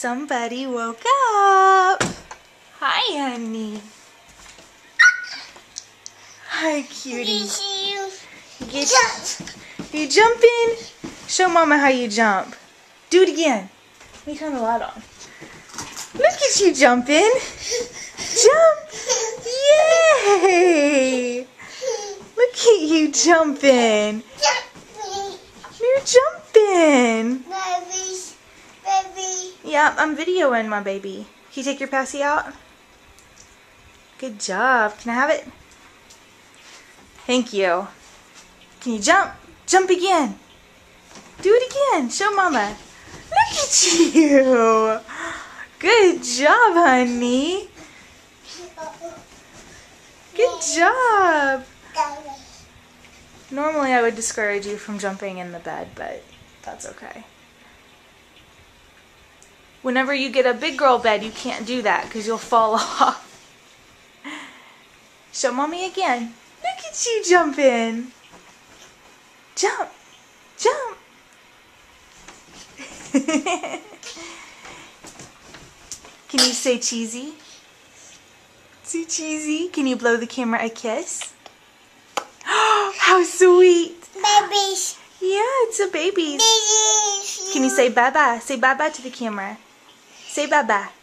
Somebody woke up. Hi, honey. Hi, cutie. You get you jump in. Show mama how you jump. Do it again. Let me turn the light on. Look at you jumping. Jump. Yay. Look at you jumping. You're jumping. Yeah, I'm videoing my baby. Can you take your passy out? Good job. Can I have it? Thank you. Can you jump? Jump again. Do it again. Show mama. Look at you. Good job, honey. Good job. Normally I would discourage you from jumping in the bed, but that's okay. Whenever you get a big girl bed, you can't do that because you'll fall off. Show mommy again. Look at you jumping. Jump. Jump. Can you say cheesy? Say cheesy. Can you blow the camera a kiss? How sweet. Babies. Yeah, it's a baby. Babies. Can you say bye-bye? Say bye-bye to the camera. Say bye-bye.